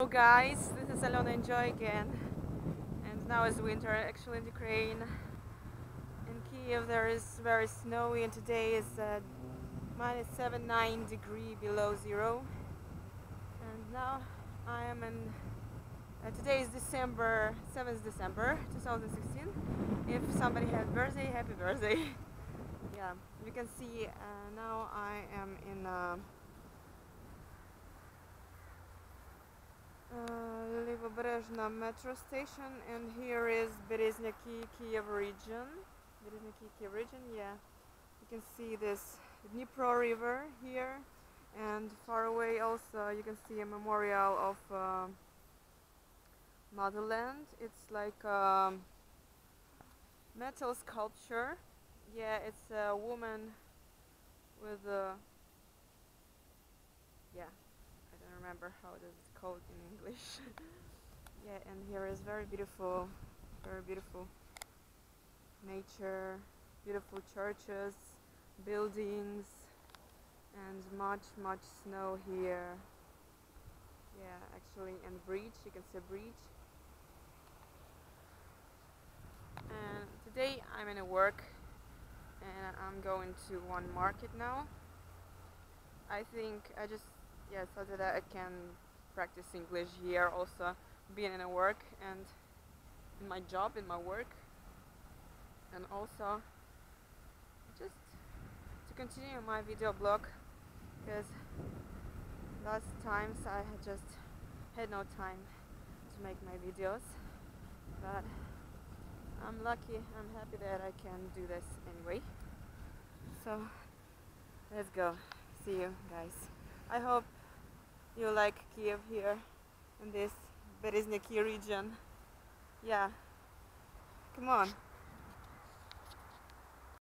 Hello guys, this is Alyona InJoy again. And now is winter actually in Ukraine. In Kiev there is very snowy and today is uh, minus 7 9 degree below zero. And now I am in uh, today is December 7th December 2016 if somebody has birthday happy birthday. Yeah you can see uh, now I am in Zależna metro station and here is Bereznyaki Kiev region. Bereznyaki Kiev region, yeah. You can see this Dnipro river here and far away also you can see a memorial of uh, motherland. It's like a metal sculpture. Yeah, it's a woman with a... Yeah, I don't remember how it is called in English. yeah, and here is very beautiful, very beautiful nature, beautiful churches, buildings, and much, much snow here. Yeah, actually, and bridge, you can see a bridge. And today I'm in a work and I'm going to one market now. I think I just yeah so that I can practice English here also being in a work and in my job in my work. And also just to continue my video blog because last times I had just had no time to make my videos. But I'm lucky I'm happy that I can do this anyway. So let's go. See you guys. I hope you like Kiev here in this Bereznyaki region. Yeah, come on.